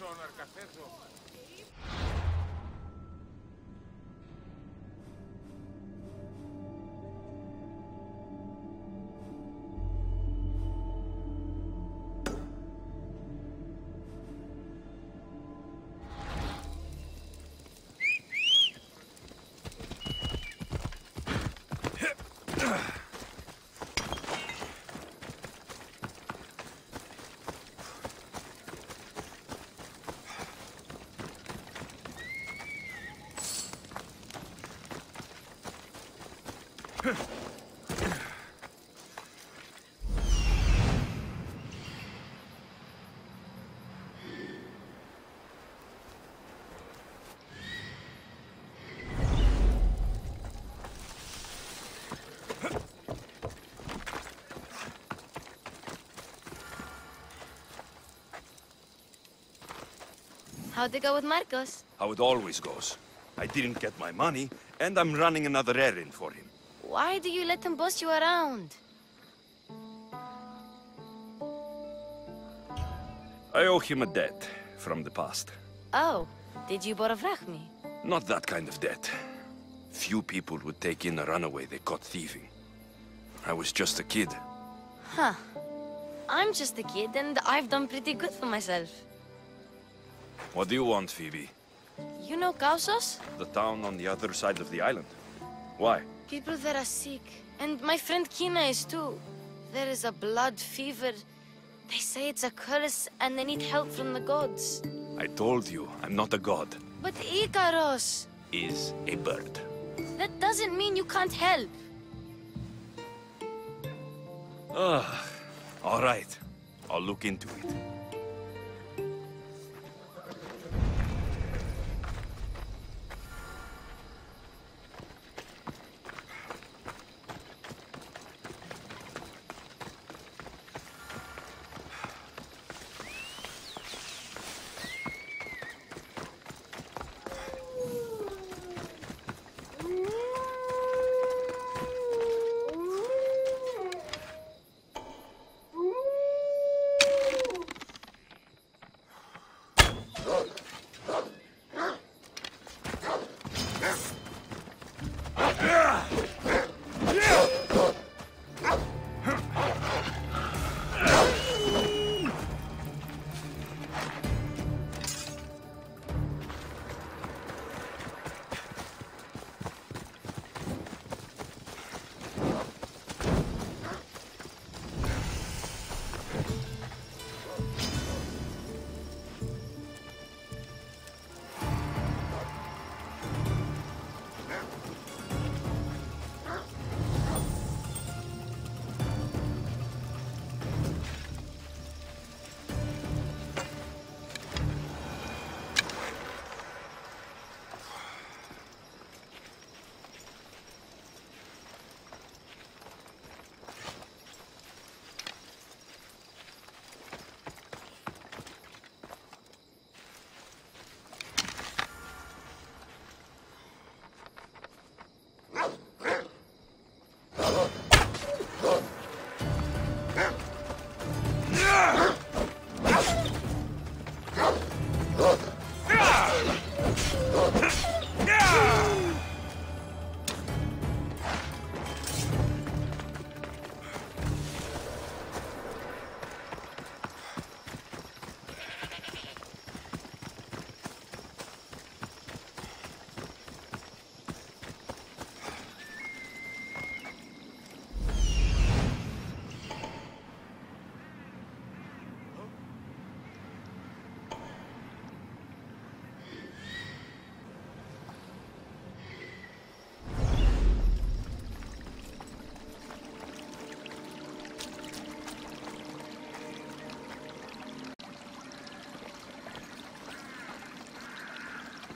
sono al. How'd it go with Markos? How it always goes. I didn't get my money, and I'm running another errand for him. Why do you let him boss you around? I owe him a debt from the past. Oh, did you borrow me? Not that kind of debt. Few people would take in a runaway they caught thieving. I was just a kid. Huh. I'm just a kid, and I've done pretty good for myself. What do you want, Phoebe? You know Kausos? The town on the other side of the island. Why? People there are sick, and my friend Kina is too. There is a blood fever. They say it's a curse, and they need help from the gods. I told you, I'm not a god. But Ikaros! Is a bird. That doesn't mean you can't help. Ugh. All right. I'll look into it.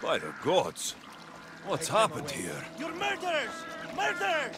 By the gods! What's happened here? You're murderers! Murderers!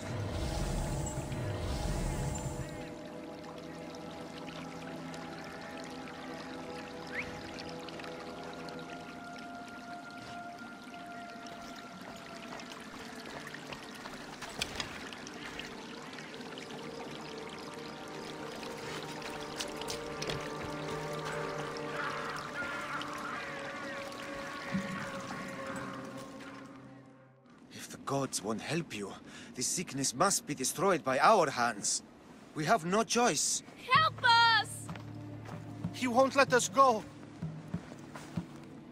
Gods won't help you. This sickness must be destroyed by our hands. We have no choice. Help us! He won't let us go.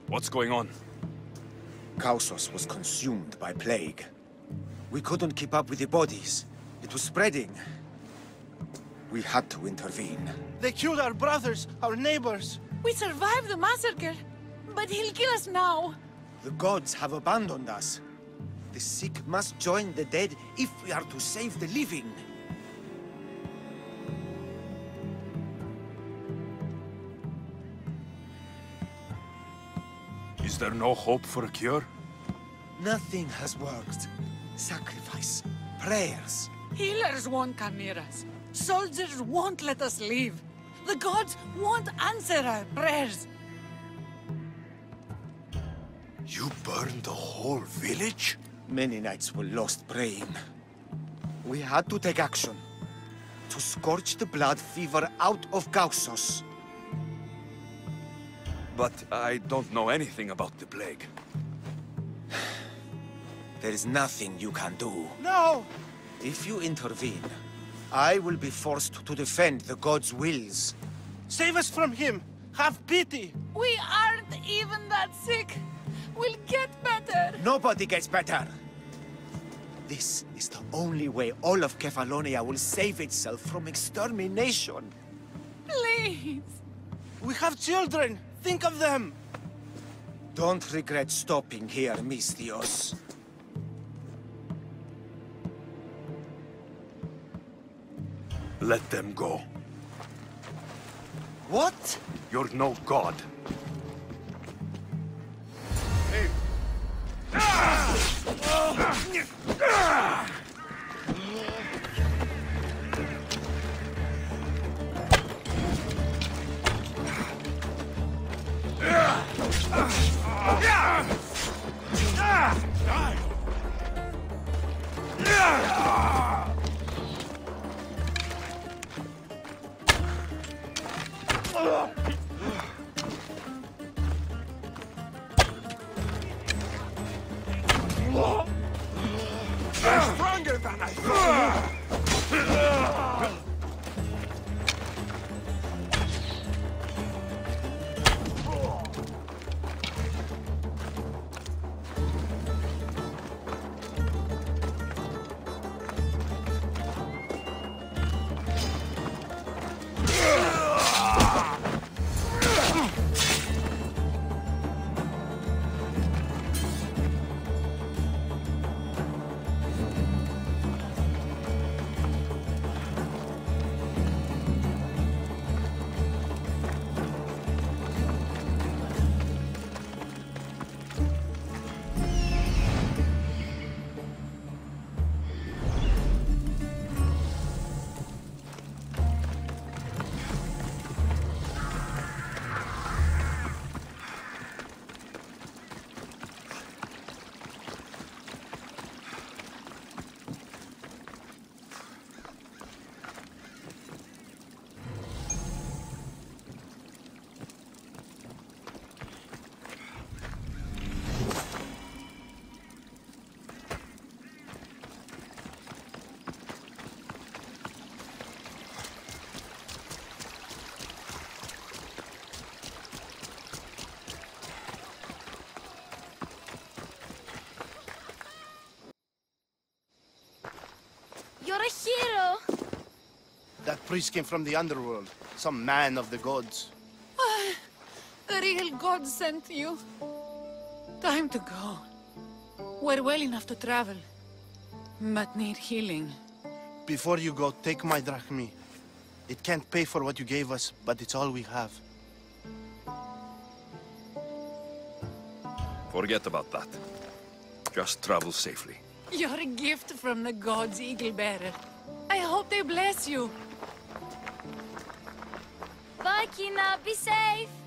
What's going on? Kausos was consumed by plague. We couldn't keep up with the bodies. It was spreading. We had to intervene. They killed our brothers, our neighbors. We survived the massacre, but he'll kill us now. The gods have abandoned us. The sick must join the dead if we are to save the living. Is there no hope for a cure? Nothing has worked. Sacrifice, prayers. Healers won't come near us. Soldiers won't let us leave. The gods won't answer our prayers. You burned the whole village? Many nights were lost praying. We had to take action. To scorch the blood fever out of Kausos. But I don't know anything about the plague. There is nothing you can do. No! If you intervene, I will be forced to defend the gods' wills. Save us from him! Have pity! We aren't even that sick. We'll get better. Nobody gets better! This is the only way all of Kefalonia will save itself from extermination. Please. We have children! Think of them! Don't regret stopping here, Misthios. Let them go. What? You're no god. Stronger ah! That priest came from the underworld. Some man of the gods. The real God sent you. Time to go. We're well enough to travel, but need healing. Before you go, take my drachmi. It can't pay for what you gave us, but it's all we have. Forget about that. Just travel safely. You're a gift from the gods, Eagle Bearer. I hope they bless you. Kina. Be safe!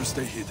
Better stay hidden.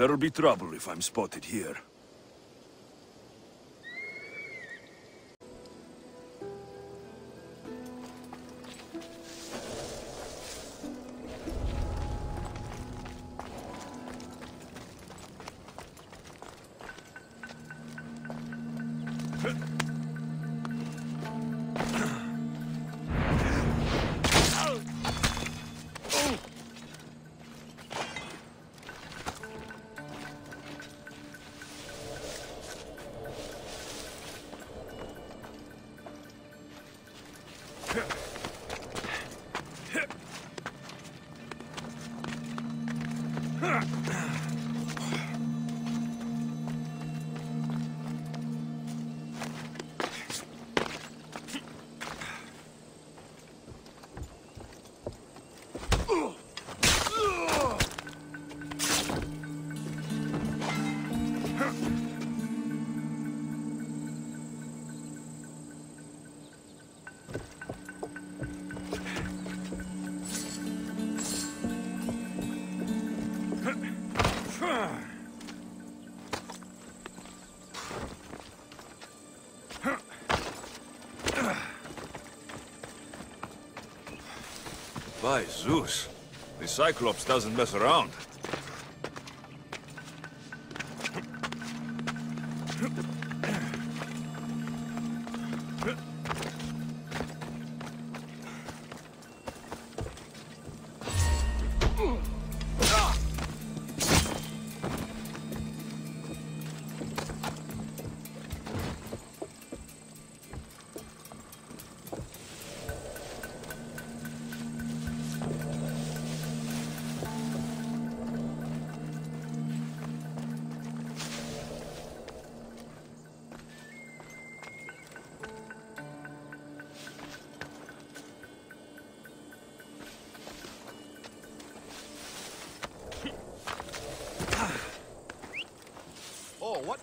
There'll be trouble if I'm spotted here. By Zeus, the Cyclops doesn't mess around.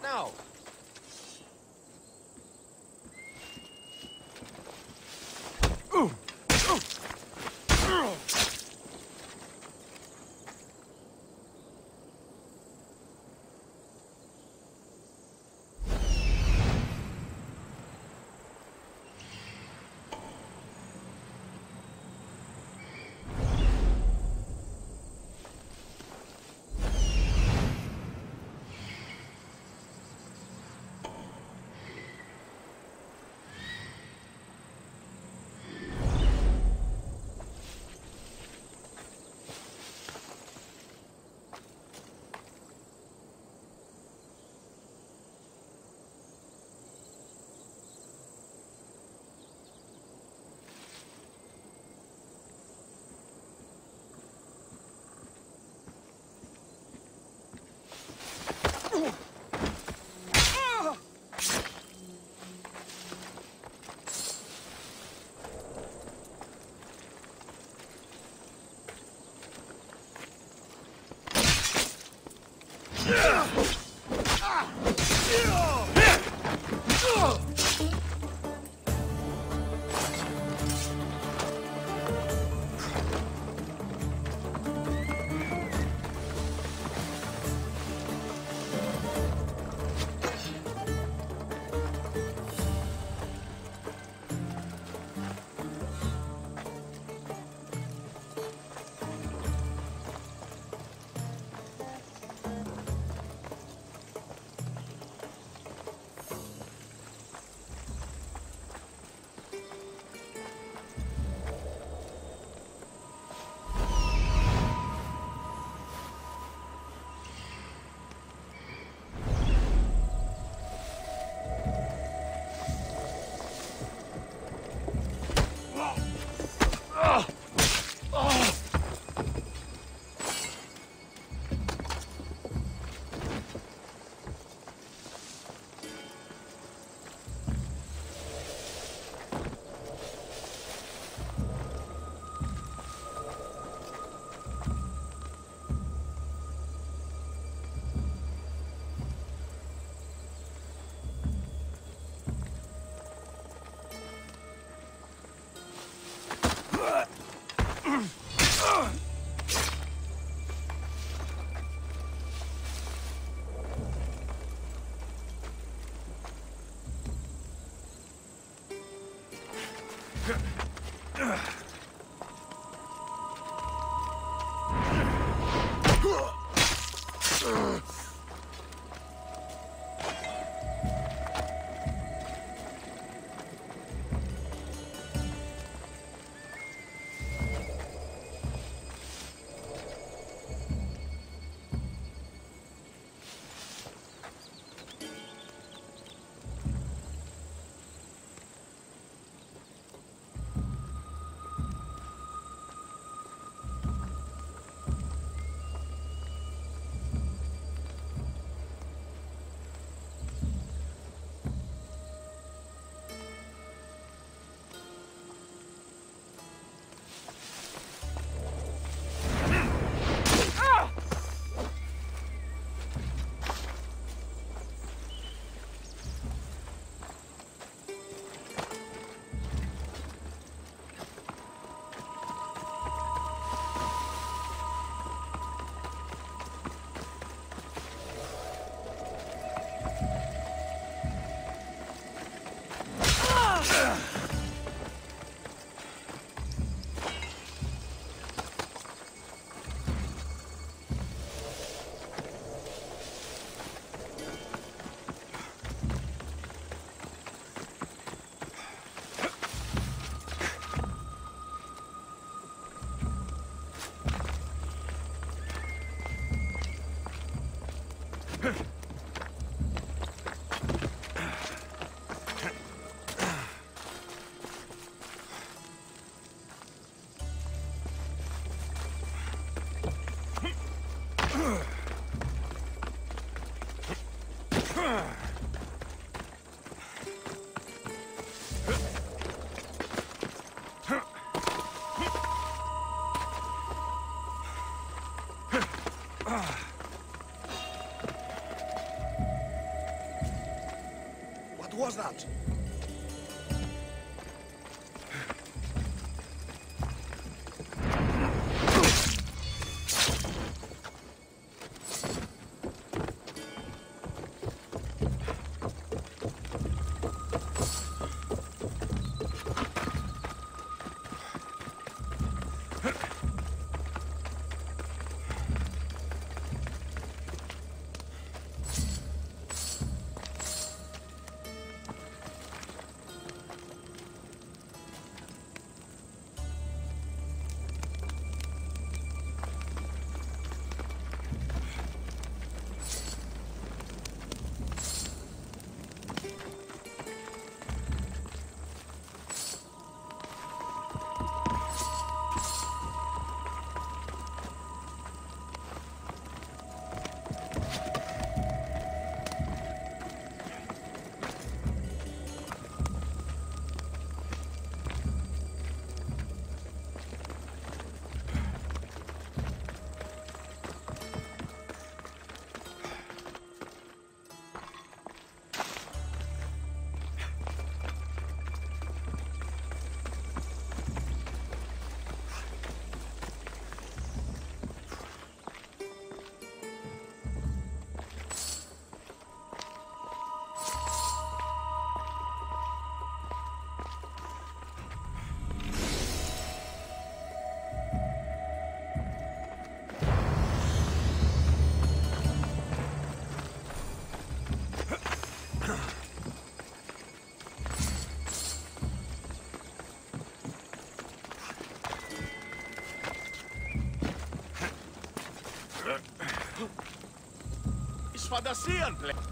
Oh, was that? nichts fantasieren, Blake.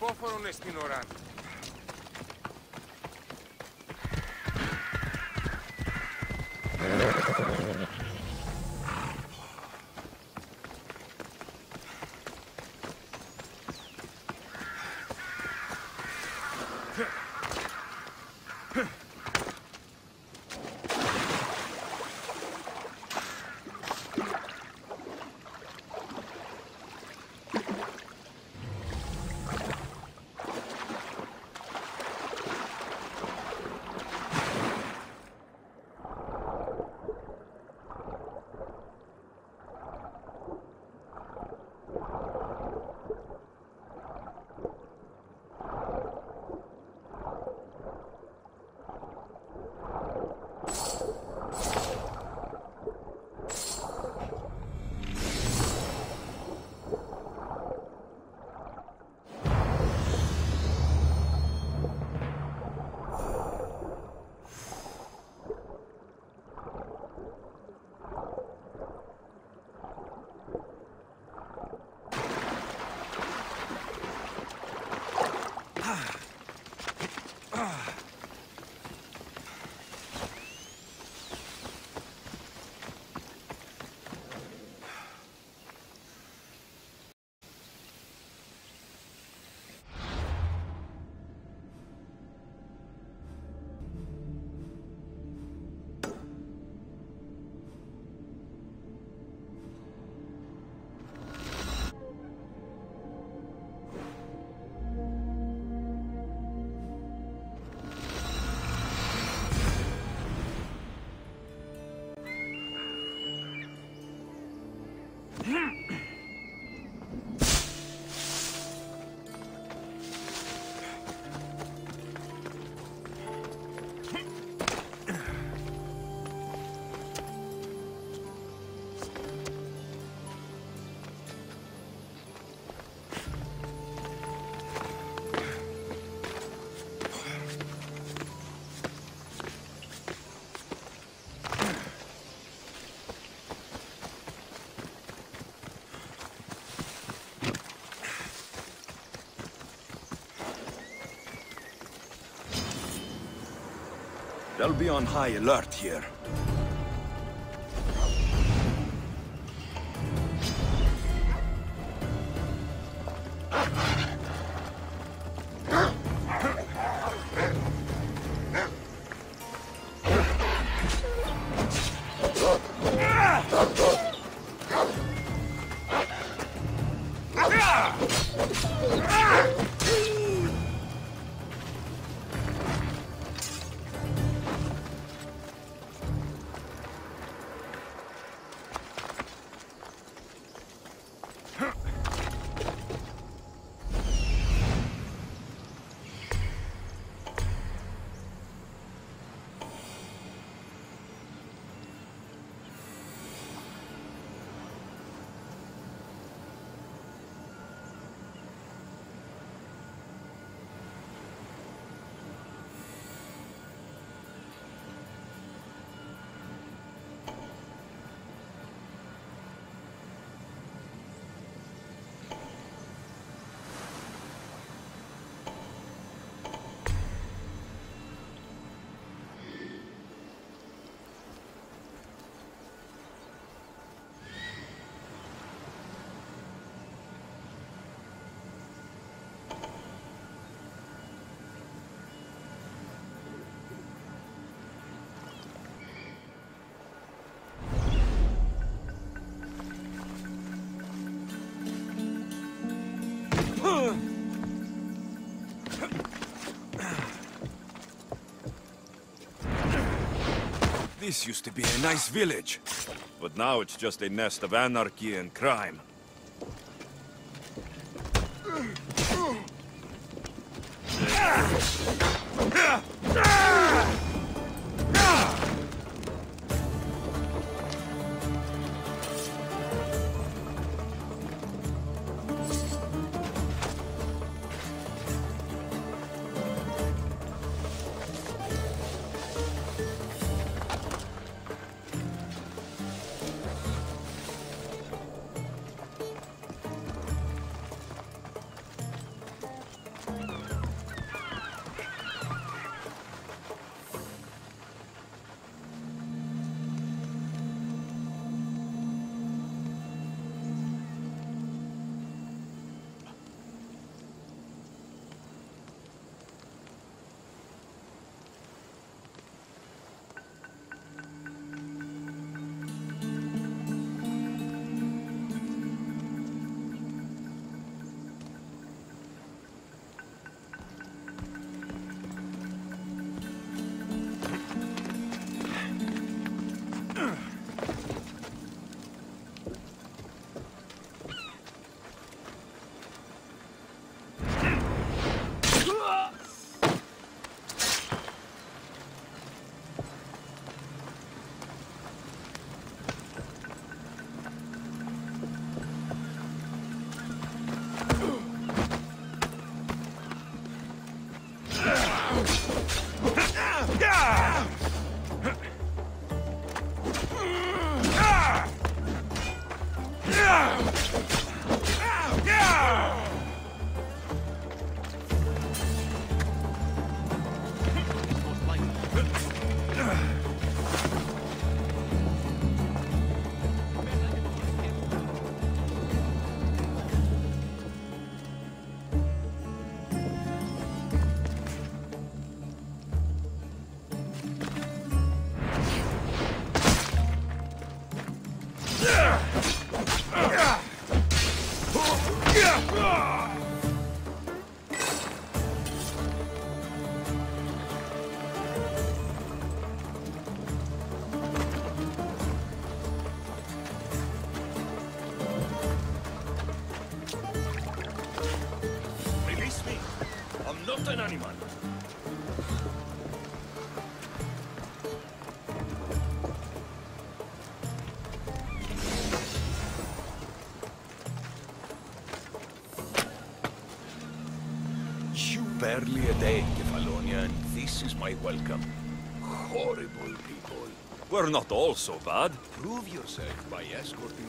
υπόφορον εστιν οράν. They'll be on high alert here. This used to be a nice village. But now it's just a nest of anarchy and crime. My welcome. Horrible people. We're not all so bad. Prove yourself by escorting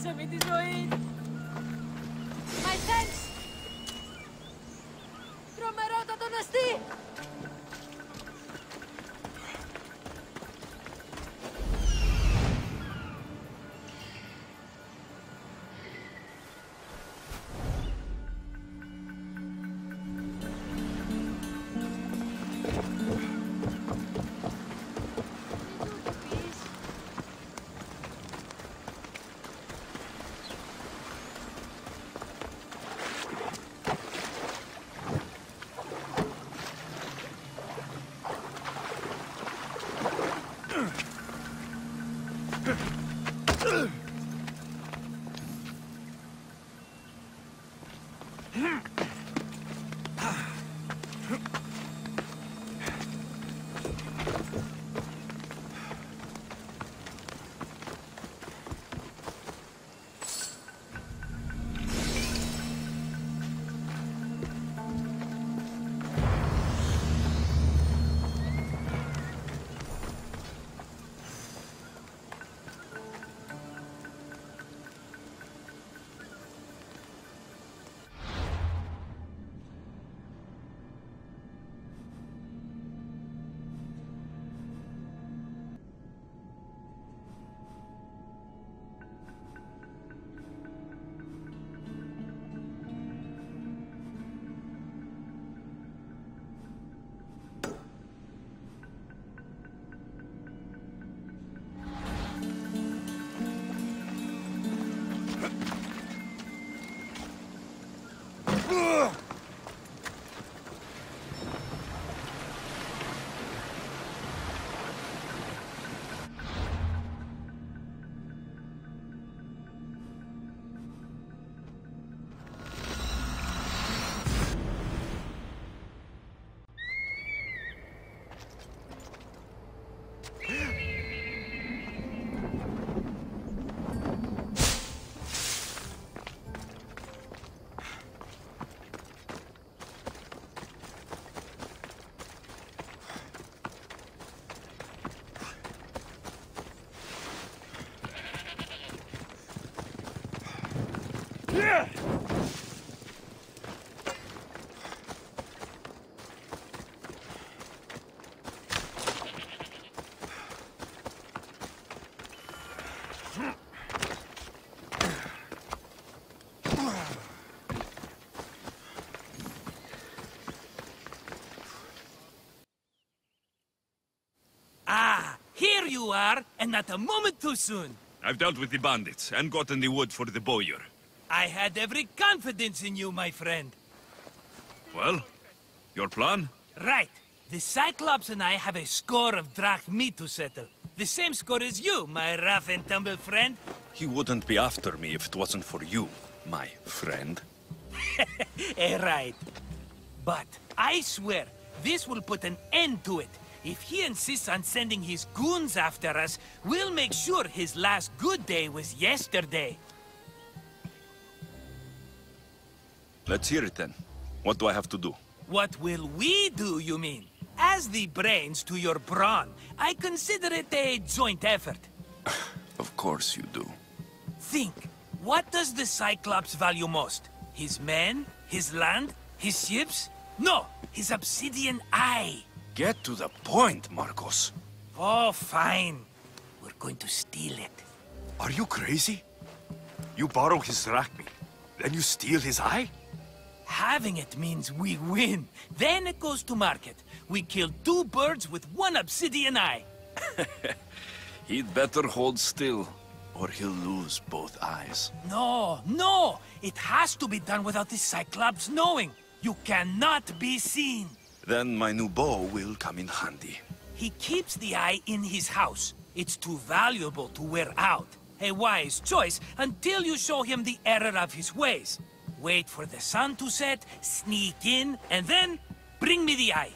Isso é muito de joelho. And not a moment too soon. I've dealt with the bandits and gotten the wood for the bowyer. I had every confidence in you, my friend. Well, your plan? Right. The Cyclops and I have a score of drachmae to settle. The same score as you, my rough and tumble friend. He wouldn't be after me if it wasn't for you, my friend. Eh, right. But I swear, this will put an end to it. If he insists on sending his goons after us, we'll make sure his last good day was yesterday. Let's hear it then. What do I have to do? What will we do, you mean? As the brains to your brawn, I consider it a joint effort. Of course you do. Think, what does the Cyclops value most? His men? His land? His ships? No, his obsidian eye. Get to the point, Markos. Oh, fine. We're going to steal it. Are you crazy? You borrow his drachmae, then you steal his eye? Having it means we win. Then it goes to market. We kill two birds with one obsidian eye. He'd better hold still, or he'll lose both eyes. No, no! It has to be done without the Cyclops knowing. You cannot be seen. Then my new bow will come in handy. He keeps the eye in his house. It's too valuable to wear out. A wise choice until you show him the error of his ways. Wait for the sun to set, sneak in, and then bring me the eye.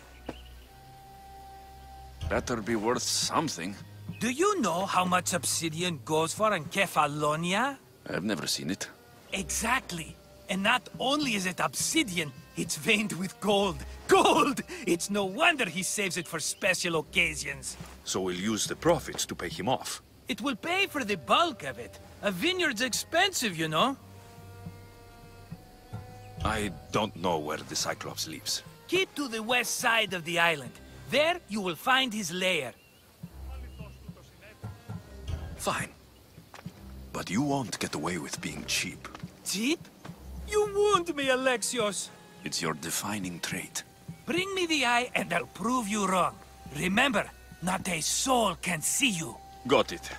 Better be worth something. Do you know how much obsidian goes for in Kefalonia? I've never seen it. Exactly. And not only is it obsidian, it's veined with gold. Gold! It's no wonder he saves it for special occasions. So we'll use the profits to pay him off. It will pay for the bulk of it. A vineyard's expensive, you know. I don't know where the Cyclops lives. Keep to the west side of the island. There, you will find his lair. Fine. But you won't get away with being cheap. Cheap? You wound me, Alexios. It's your defining trait. Bring me the eye and I'll prove you wrong. Remember, not a soul can see you. Got it.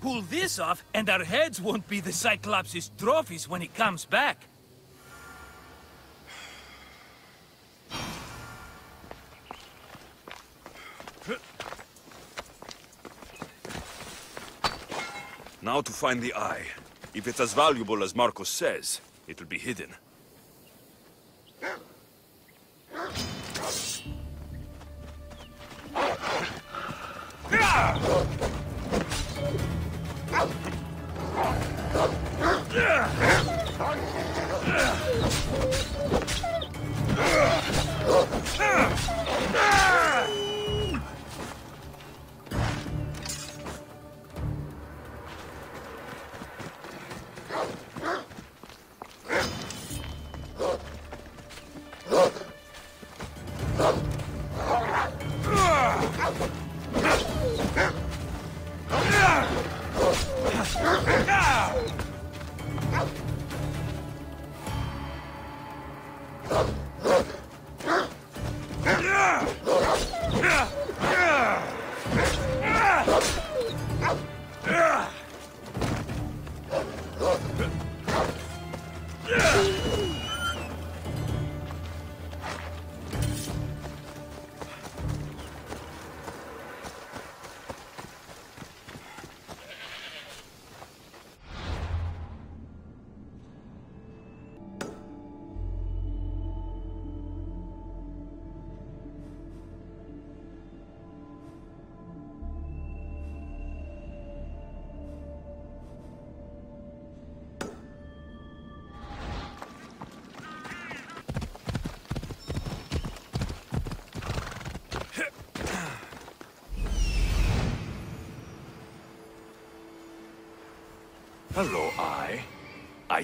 Pull this off and our heads won't be the Cyclops' trophies when he comes back. Now to find the eye. If it's as valuable as Markos says, it'll be hidden. Ah!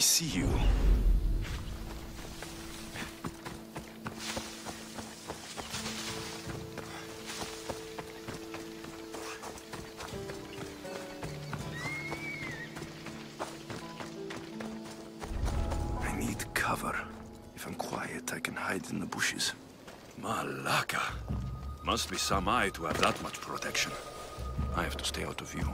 See you. I need cover. If I'm quiet, I can hide in the bushes. Malaka. Must be some eye to have that much protection. I have to stay out of view.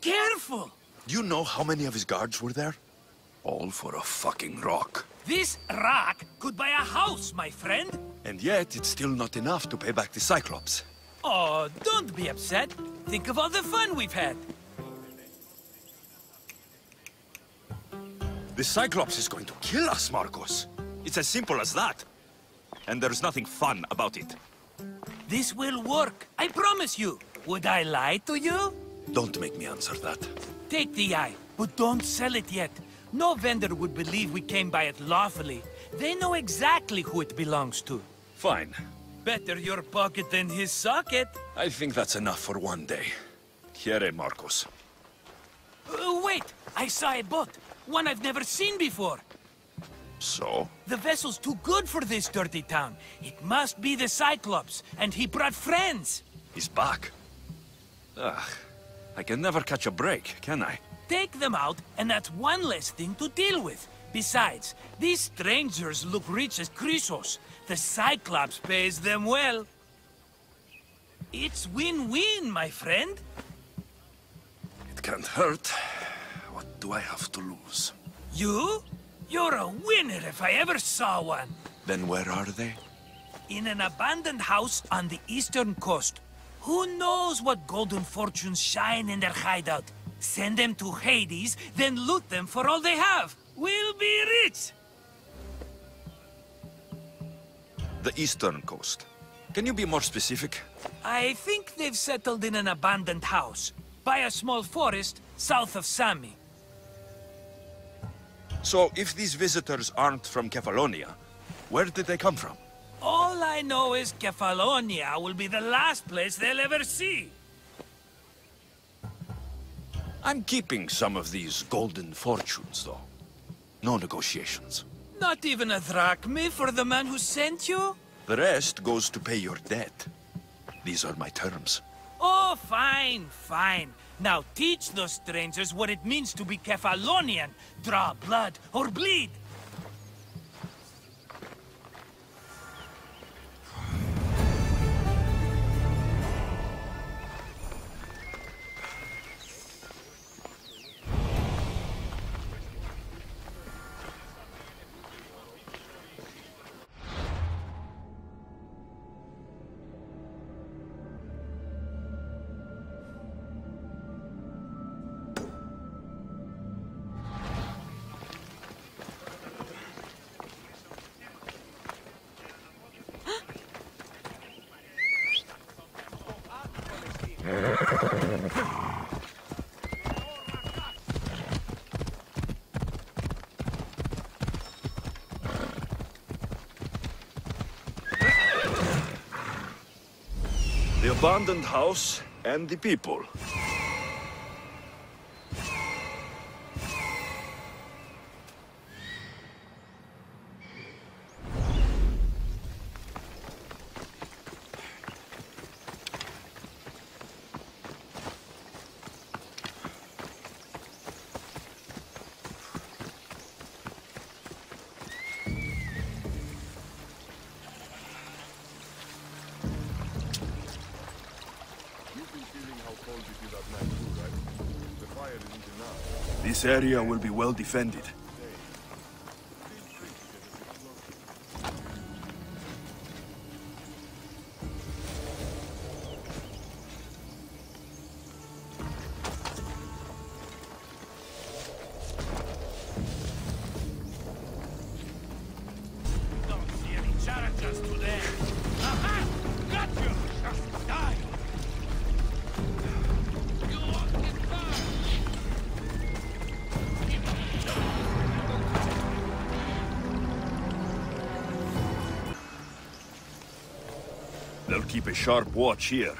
Careful! Do you know how many of his guards were there? All for a fucking rock. This rock could buy a house, my friend. And yet, it's still not enough to pay back the Cyclops. Oh, don't be upset. Think of all the fun we've had. The Cyclops is going to kill us, Markos. It's as simple as that. And there's nothing fun about it. This will work, I promise you. Would I lie to you? Don't make me answer that. Take the eye, but don't sell it yet. No vendor would believe we came by it lawfully. They know exactly who it belongs to. Fine. Better your pocket than his socket. I think that's enough for one day. Here, Markos. Uh, wait, I saw a boat. One I've never seen before. So? The vessel's too good for this dirty town. It must be the Cyclops, and he brought friends. He's back. Ugh. I can never catch a break, can I? Take them out, and that's one less thing to deal with. Besides, these strangers look rich as Chrysos. The Cyclops pays them well. It's win-win, my friend. It can't hurt. What do I have to lose? You? You're a winner if I ever saw one. Then where are they? In an abandoned house on the eastern coast. Who knows what golden fortunes shine in their hideout? Send them to Hades, then loot them for all they have. We'll be rich! The eastern coast. Can you be more specific? I think they've settled in an abandoned house, by a small forest south of Sami. So, if these visitors aren't from Kefalonia, where did they come from? All I know is Kefalonia will be the last place they'll ever see. I'm keeping some of these golden fortunes, though. No negotiations. Not even a drachme for the man who sent you? The rest goes to pay your debt. These are my terms. Oh, fine, fine. Now teach those strangers what it means to be Kefalonian. Draw blood or bleed. The abandoned house and the people. This area will be well defended. Sharp watch here.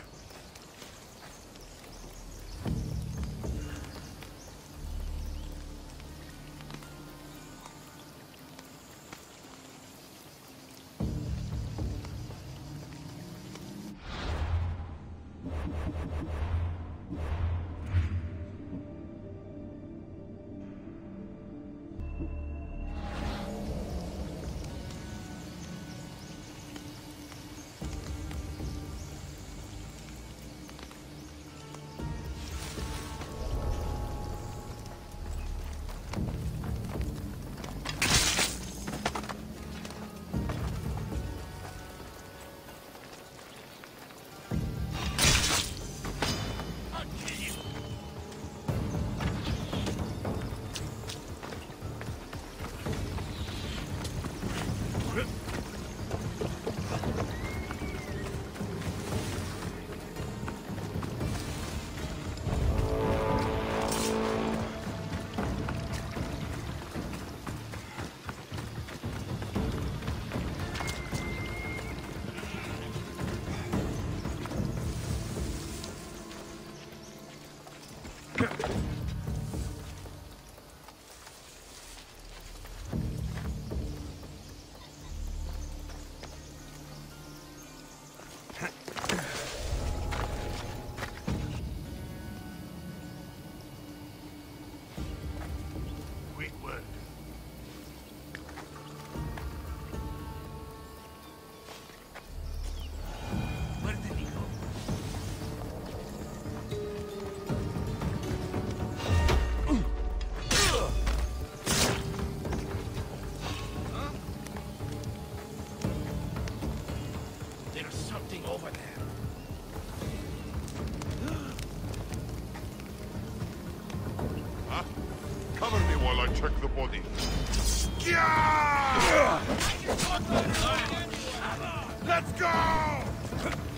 Let's go!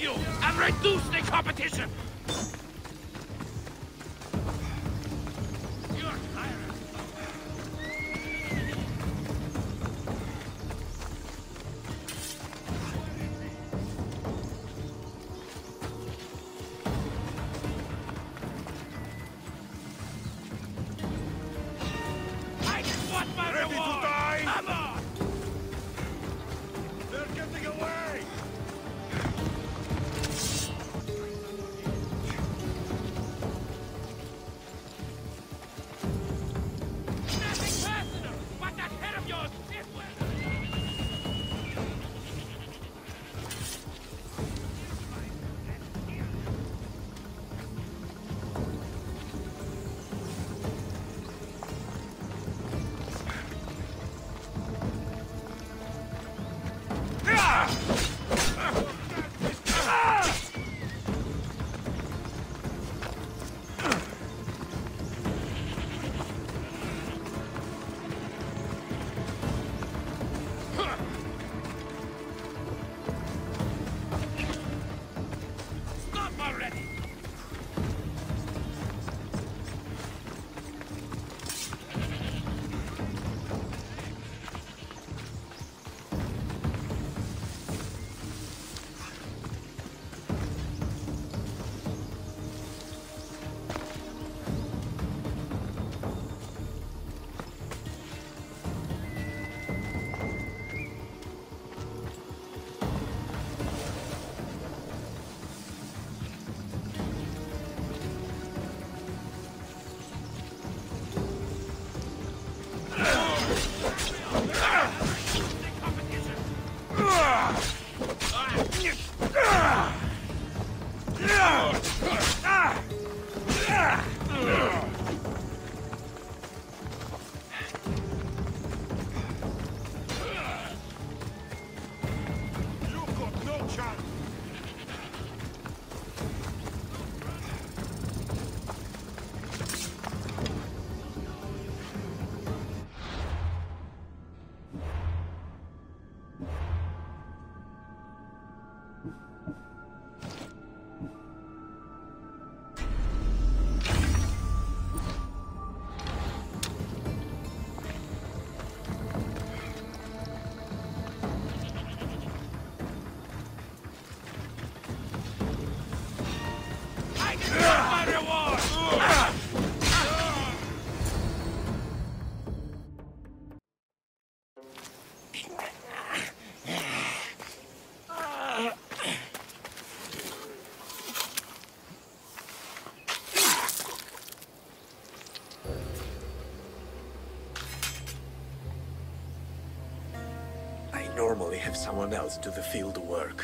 You. And reduce normally have someone else do the field work.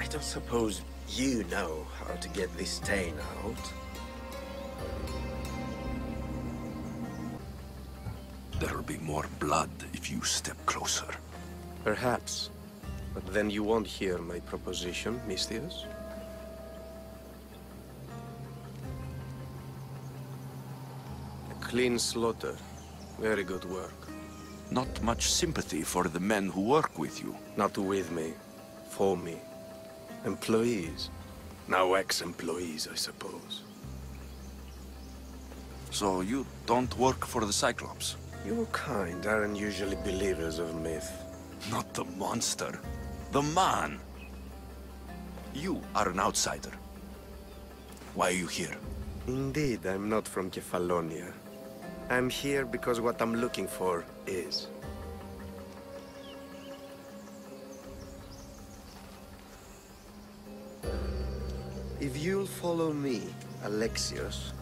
I don't suppose you know how to get this stain out. There'll be more blood if you step closer. Perhaps. But then you won't hear my proposition, Misthios. A clean slaughter. Very good work. Not much sympathy for the men who work with you. Not with me. For me. Employees. Now ex-employees, I suppose. So you don't work for the Cyclops? Your kind aren't usually believers of myth. Not the monster. The man. You are an outsider. Why are you here? Indeed, I'm not from Kefalonia. I'm here because what I'm looking for is. If you'll follow me, Alexios,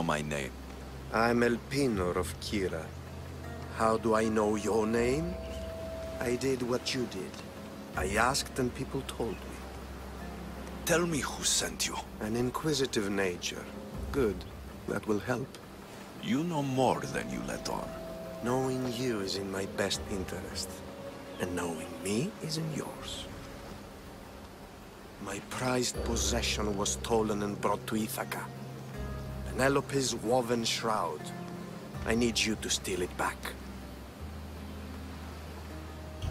know my name? I'm Elpenor of Kirrha. How do I know your name? I did what you did. I asked and people told me. Tell me who sent you. An inquisitive nature. Good. That will help. You know more than you let on. Knowing you is in my best interest. And knowing me is in yours. My prized possession was stolen and brought to Ithaca. Penelope's woven shroud. I need you to steal it back.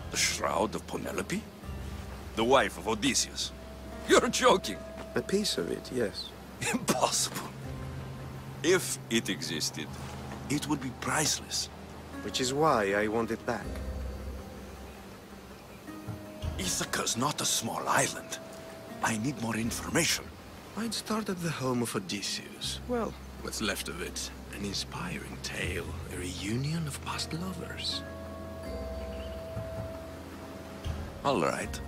The Shroud of Penelope? The wife of Odysseus? You're joking! A piece of it, yes. Impossible. If it existed, it would be priceless. Which is why I want it back. Ithaca's not a small island. I need more information. I'd start at the home of Odysseus. Well, what's left of it. An inspiring tale, a reunion of past lovers. All right.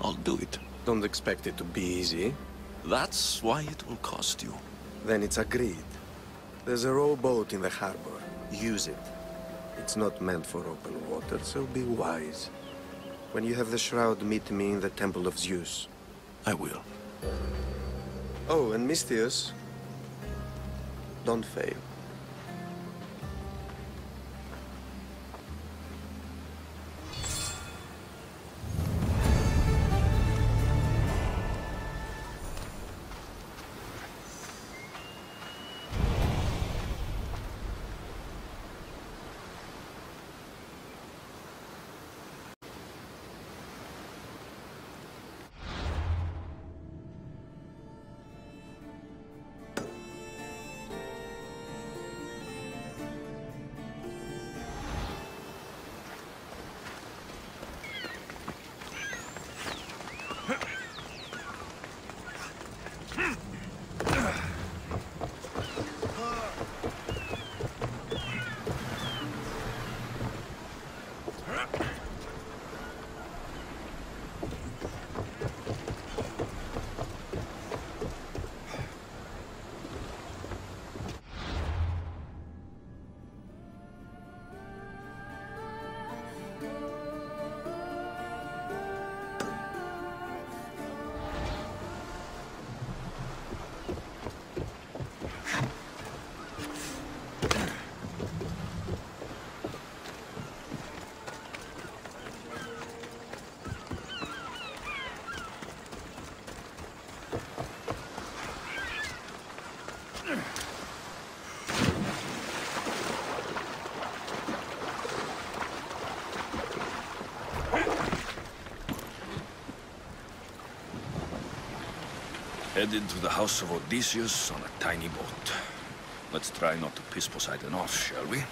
I'll do it. Don't expect it to be easy. That's why it will cost you. Then it's agreed. There's a rowboat in the harbor. Use it. It's not meant for open water, so be wise. When you have the shroud, meet me in the Temple of Zeus. I will. Oh, and Misthios, don't fail. Headed to the house of Odysseus on a tiny boat. Let's try not to piss Poseidon off, shall we?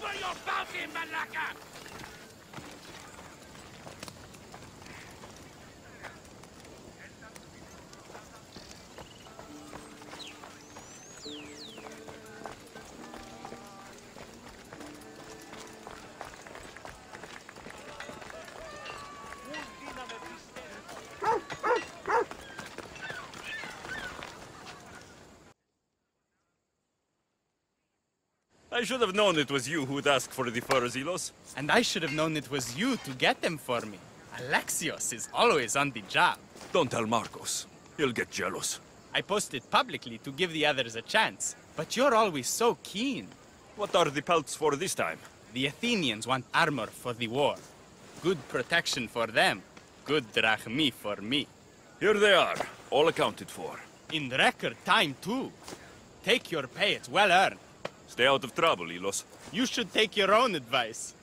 For your bounty, Malaka! I should have known it was you who'd ask for the fur, Zelos. And I should have known it was you to get them for me. Alexios is always on the job. Don't tell Markos. He'll get jealous. I posted publicly to give the others a chance, but you're always so keen. What are the pelts for this time? The Athenians want armor for the war. Good protection for them. Good drachmae for me. Here they are, all accounted for. In record time, too. Take your pay, it's well earned. Stay out of trouble, Ilos. You should take your own advice.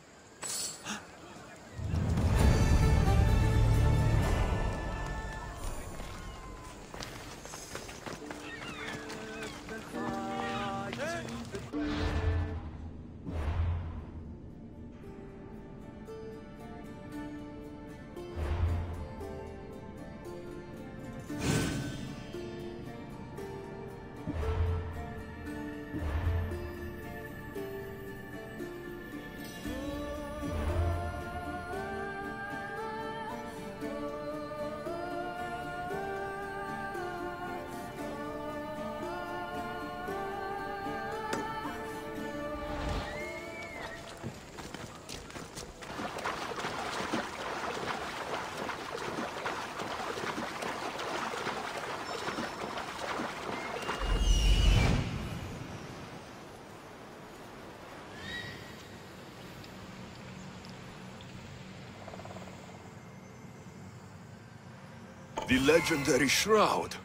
Legendary shroud.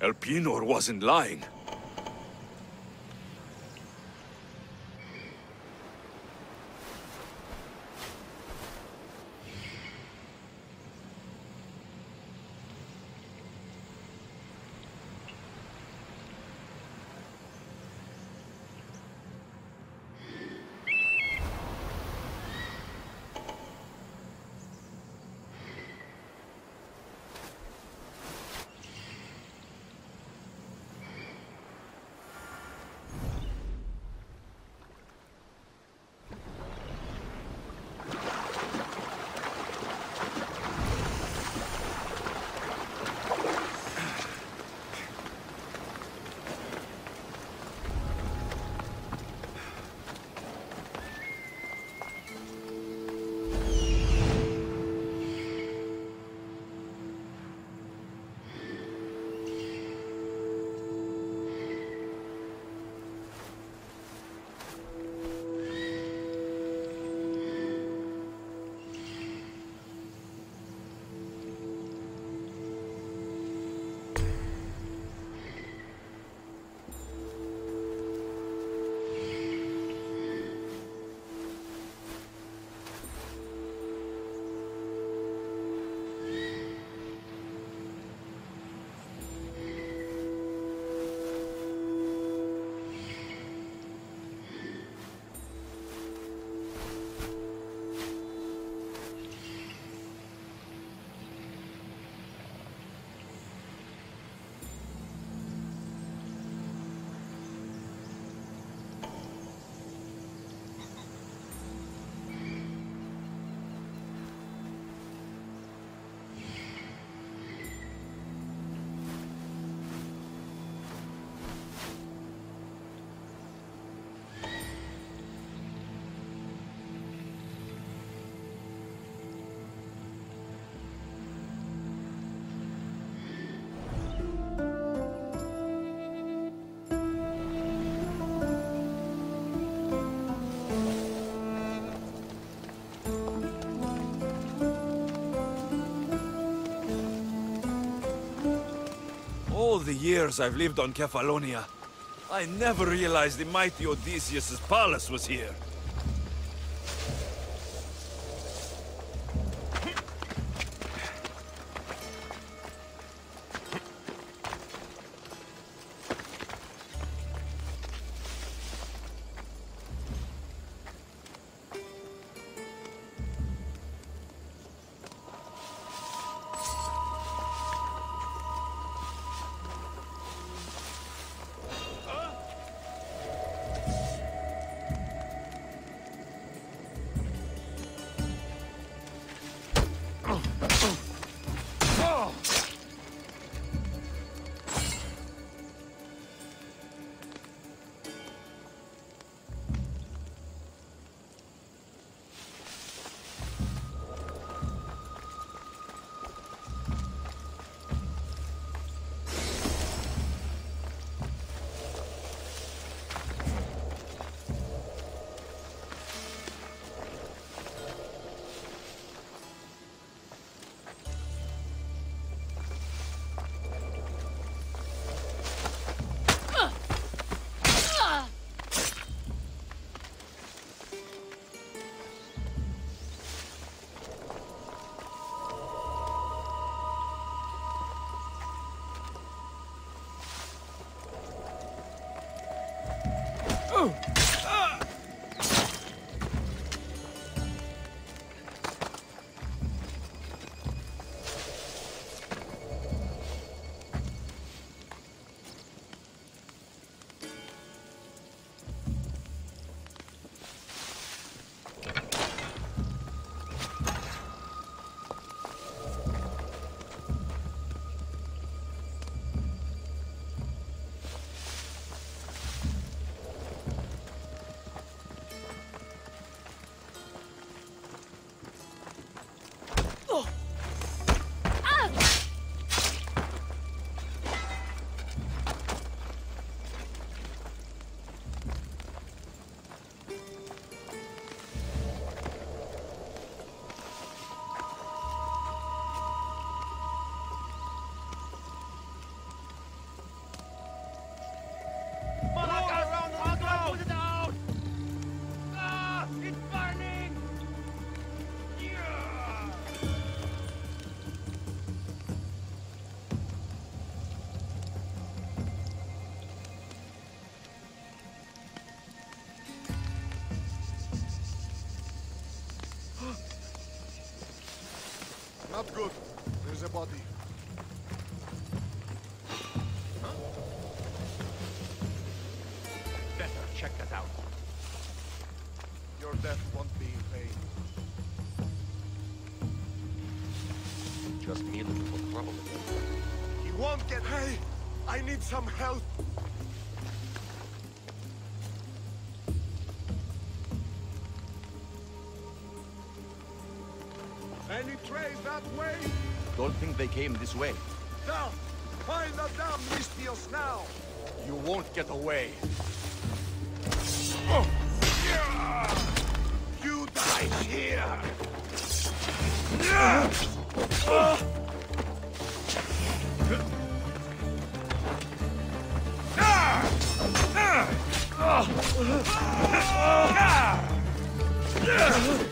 Elpenor wasn't lying. The years I've lived on Kefalonia, I never realized the mighty Odysseus' palace was here. Not good. There's a body. Better check that out. Your death won't be in vain. Just me looking for trouble. He won't get... Hey! I need some help! Any that way? Don't think they came this way. Down! Find the damn Misthios now! You won't get away. You die here! Let's see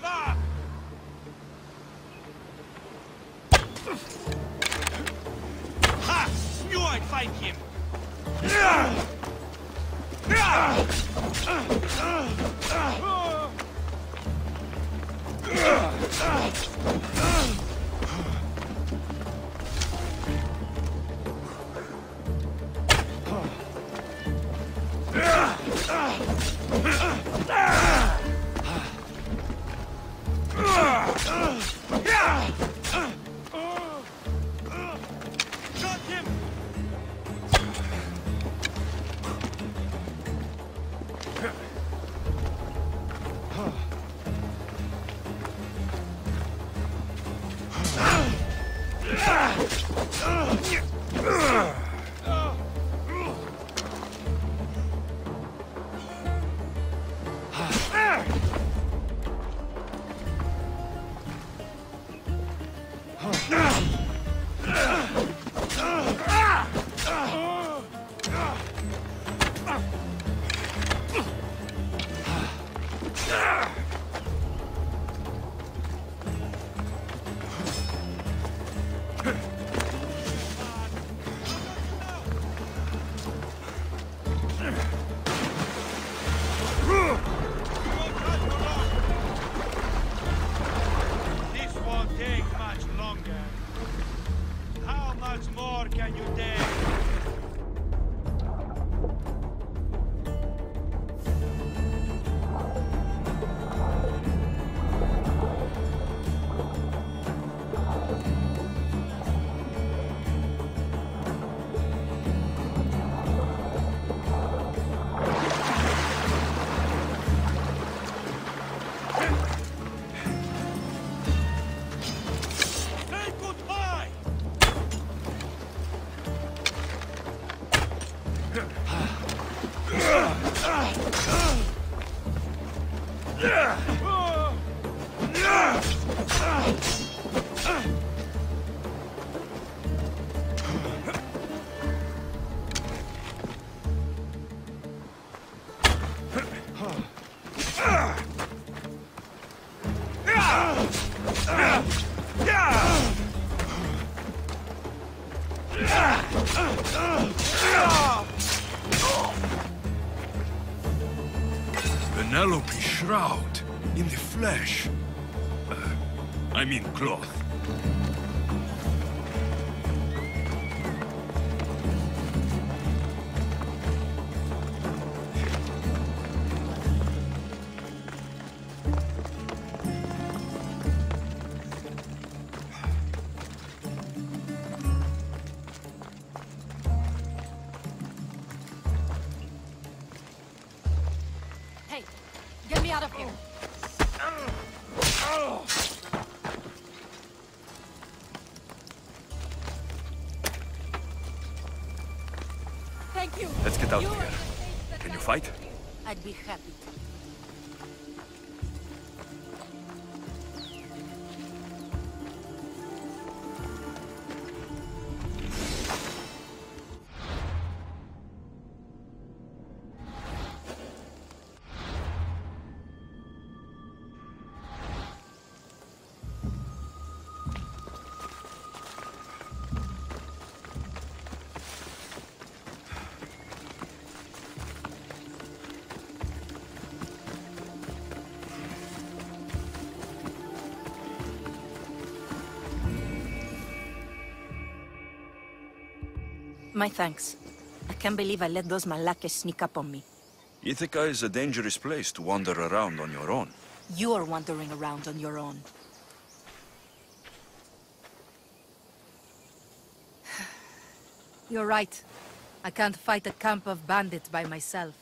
Viva! I'd be My thanks. I can't believe I let those Malakes sneak up on me. Ithaca is a dangerous place to wander around on your own. You're wandering around on your own. You're right. I can't fight a camp of bandits by myself.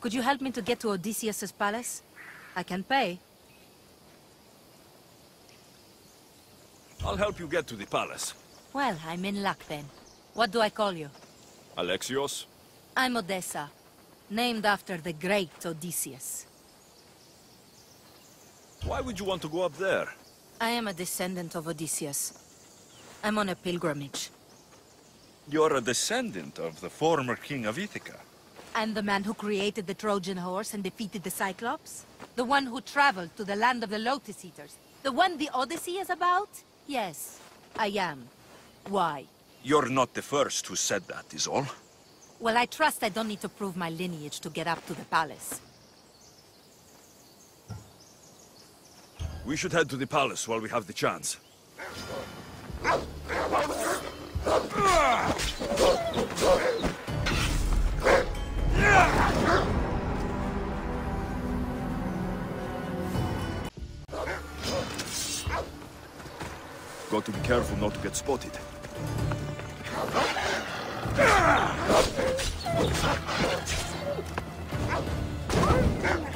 Could you help me to get to Odysseus's palace? I can pay. I'll help you get to the palace. Well, I'm in luck then. What do I call you? Alexios? I'm Odessa, named after the great Odysseus. Why would you want to go up there? I am a descendant of Odysseus. I'm on a pilgrimage. You're a descendant of the former king of Ithaca. And the man who created the Trojan horse and defeated the Cyclops? The one who traveled to the land of the Lotus Eaters? The one the Odyssey is about? Yes, I am. Why? You're not the first who said that, is all. Well, I trust I don't need to prove my lineage to get up to the palace. We should head to the palace while we have the chance. Got to be careful not to get spotted. I'm going to find you and collect. I'll still find you and kill you. I'll make the acme off you and reduce the competition. Found you. Get back here. Come on. You know you have to run from the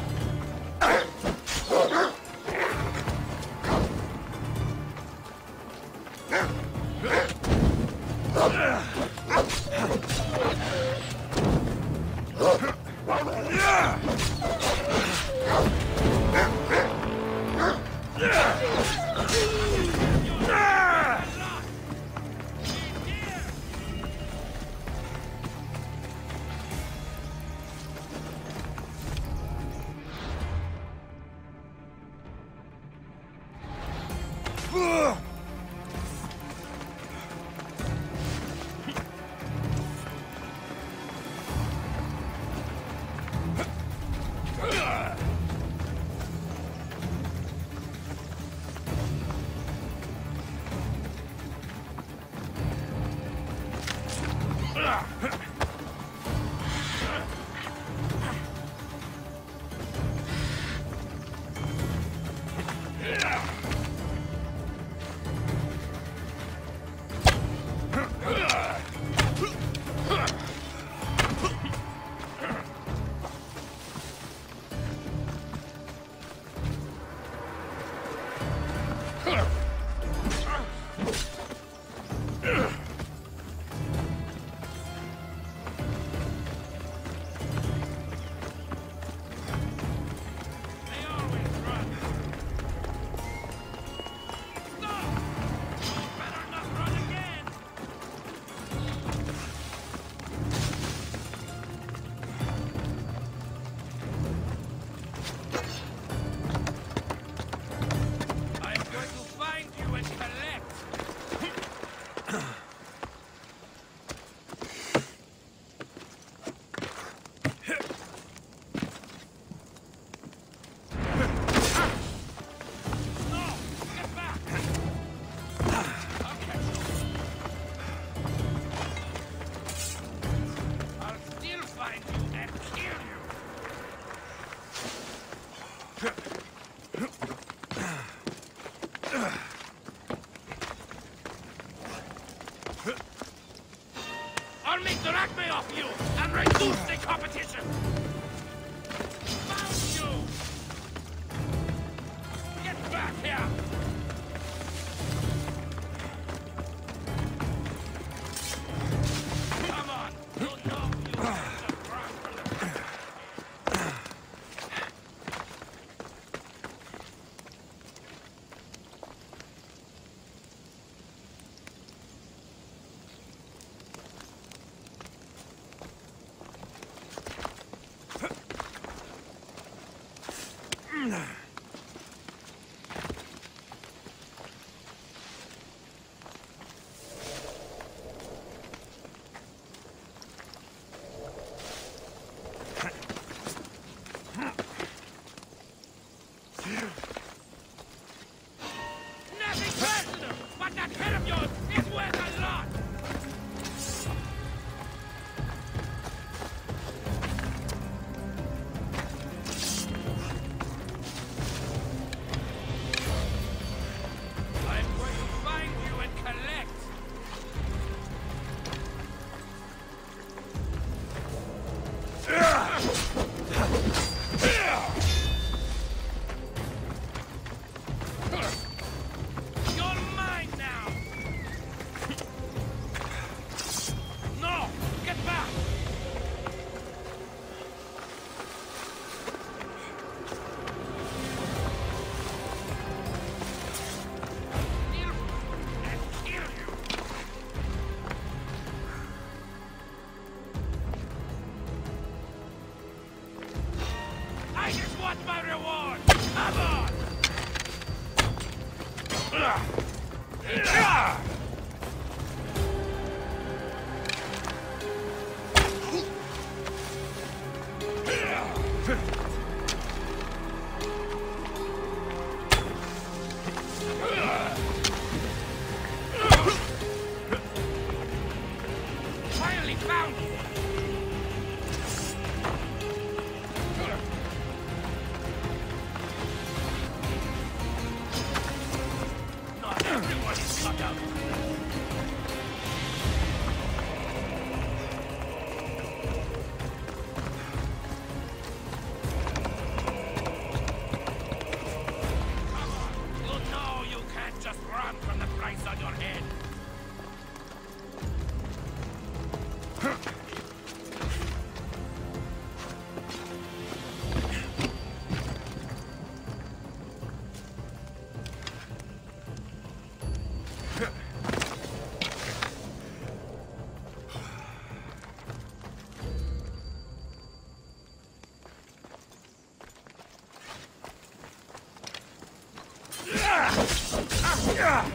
Ah!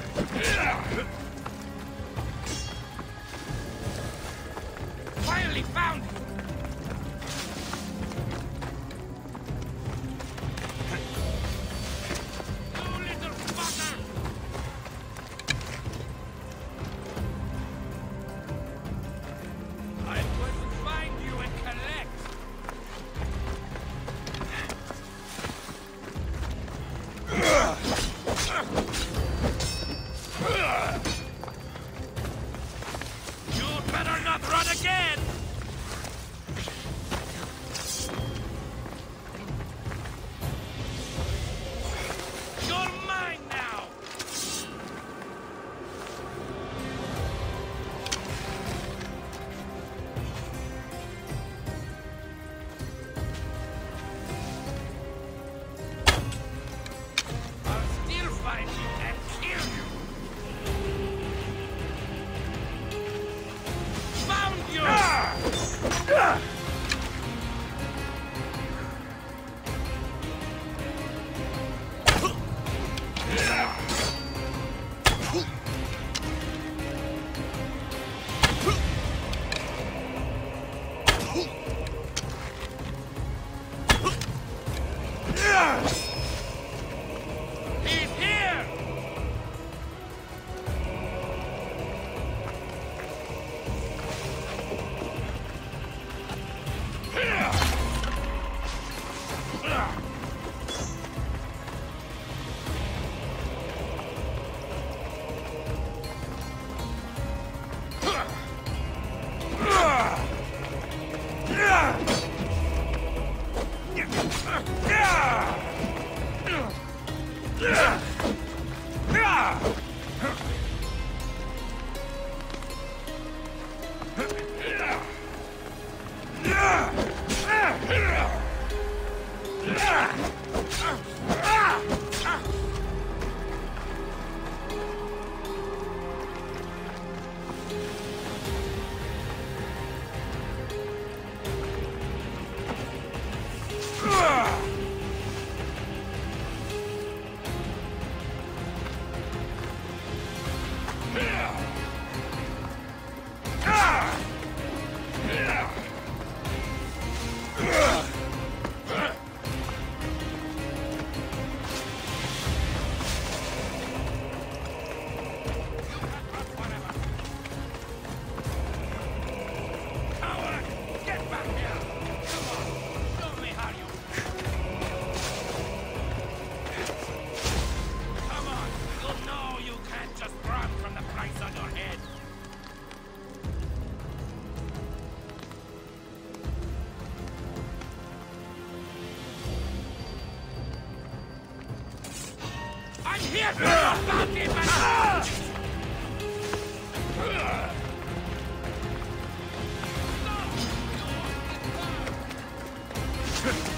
Ha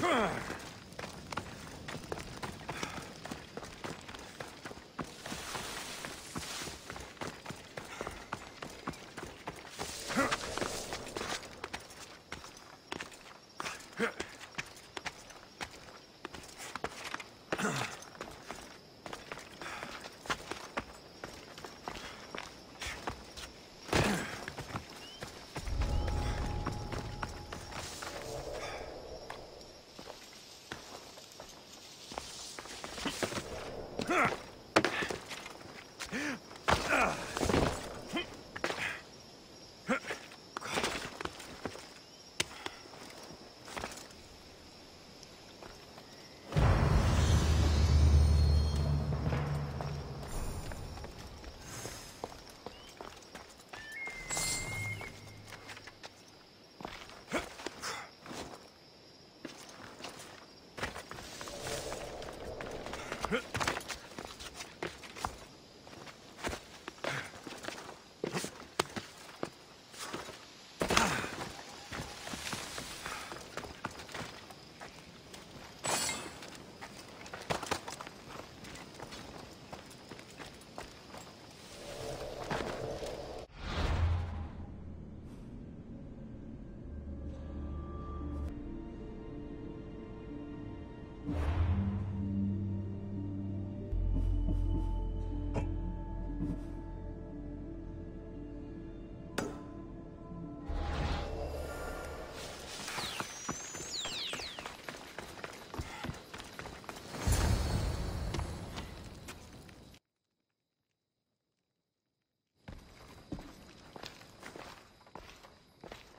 Huh.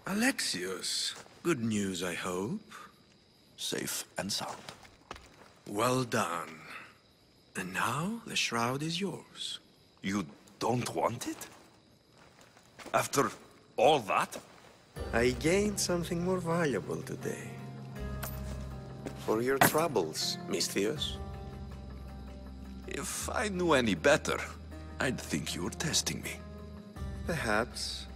Alexios, good news, I hope. Safe and sound. Well done. And now the shroud is yours. You don't want it? After all that? I gained something more valuable today. For your troubles, Misthios. If I knew any better, I'd think you were testing me. Perhaps.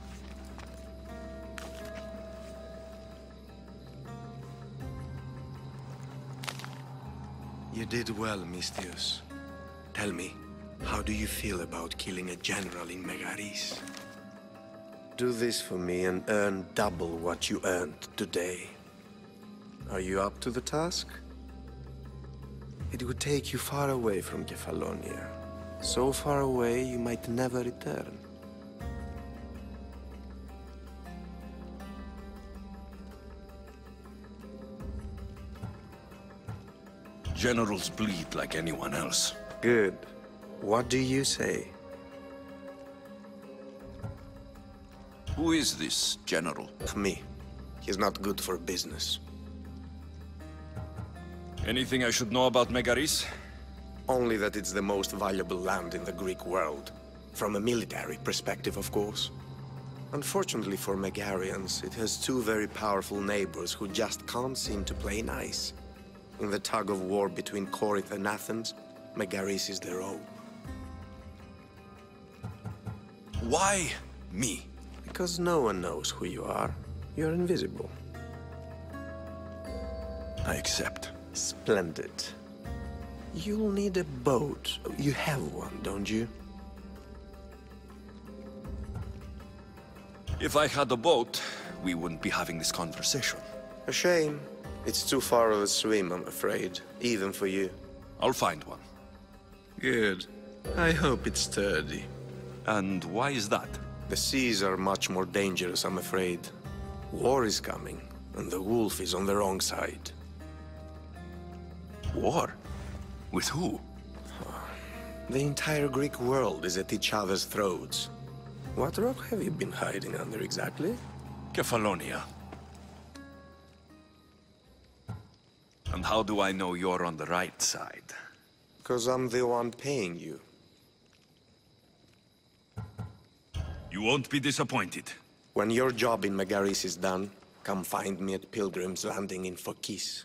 You did well, Misthios. Tell me, how do you feel about killing a general in Megaris? Do this for me and earn double what you earned today. Are you up to the task? It would take you far away from Kefalonia. So far away you might never return. Generals bleed like anyone else. Good. What do you say? Who is this general? Me. He's not good for business. Anything I should know about Megaris? Only that it's the most valuable land in the Greek world. From a military perspective, of course. Unfortunately for Megarians, it has two very powerful neighbors who just can't seem to play nice. In the tug of war between Corinth and Athens, Megaris is their own. Why me? Because no one knows who you are. You're invisible. I accept. Splendid. You'll need a boat. You have one, don't you? If I had a boat, we wouldn't be having this conversation. A shame. It's too far of a swim, I'm afraid. Even for you. I'll find one. Good. I hope it's sturdy. And why is that? The seas are much more dangerous, I'm afraid. War is coming, and the wolf is on the wrong side. War? With who? The entire Greek world is at each other's throats. What rock have you been hiding under exactly? Kefalonia. And how do I know you're on the right side? Because I'm the one paying you. You won't be disappointed. When your job in Megaris is done, come find me at Pilgrim's Landing in Phokis.